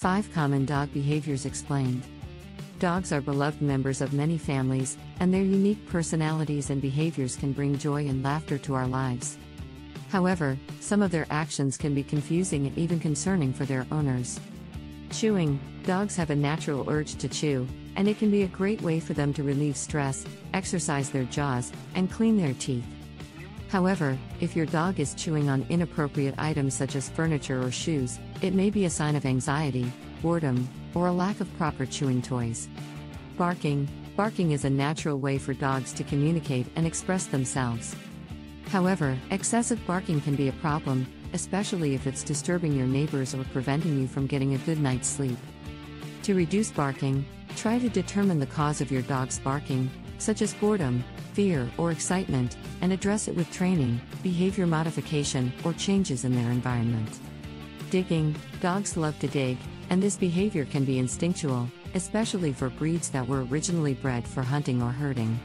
5 Common Dog Behaviors Explained. Dogs are beloved members of many families, and their unique personalities and behaviors can bring joy and laughter to our lives. However, some of their actions can be confusing and even concerning for their owners. Chewing Dogs have a natural urge to chew, and it can be a great way for them to relieve stress, exercise their jaws, and clean their teeth. However, if your dog is chewing on inappropriate items such as furniture or shoes, it may be a sign of anxiety, boredom, or a lack of proper chewing toys. Barking Barking is a natural way for dogs to communicate and express themselves. However, excessive barking can be a problem, especially if it's disturbing your neighbors or preventing you from getting a good night's sleep. To reduce barking, try to determine the cause of your dog's barking, such as boredom, fear, or excitement, and address it with training, behavior modification, or changes in their environment. Digging Dogs love to dig, and this behavior can be instinctual, especially for breeds that were originally bred for hunting or herding.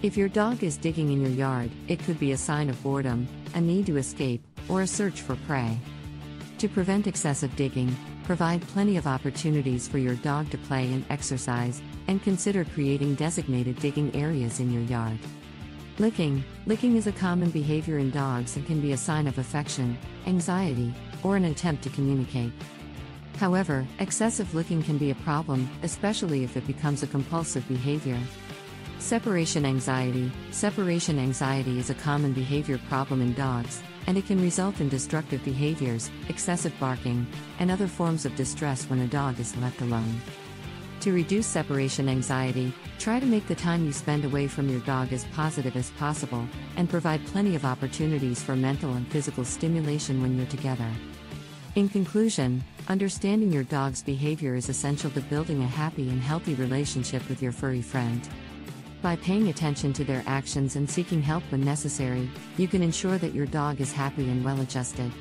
If your dog is digging in your yard, it could be a sign of boredom, a need to escape, or a search for prey. To prevent excessive digging, provide plenty of opportunities for your dog to play and exercise, and consider creating designated digging areas in your yard. Licking Licking is a common behavior in dogs and can be a sign of affection, anxiety, or an attempt to communicate. However, excessive licking can be a problem, especially if it becomes a compulsive behavior. Separation anxiety Separation anxiety is a common behavior problem in dogs, and it can result in destructive behaviors, excessive barking, and other forms of distress when a dog is left alone. To reduce separation anxiety, try to make the time you spend away from your dog as positive as possible, and provide plenty of opportunities for mental and physical stimulation when you're together. In conclusion, understanding your dog's behavior is essential to building a happy and healthy relationship with your furry friend. By paying attention to their actions and seeking help when necessary, you can ensure that your dog is happy and well adjusted.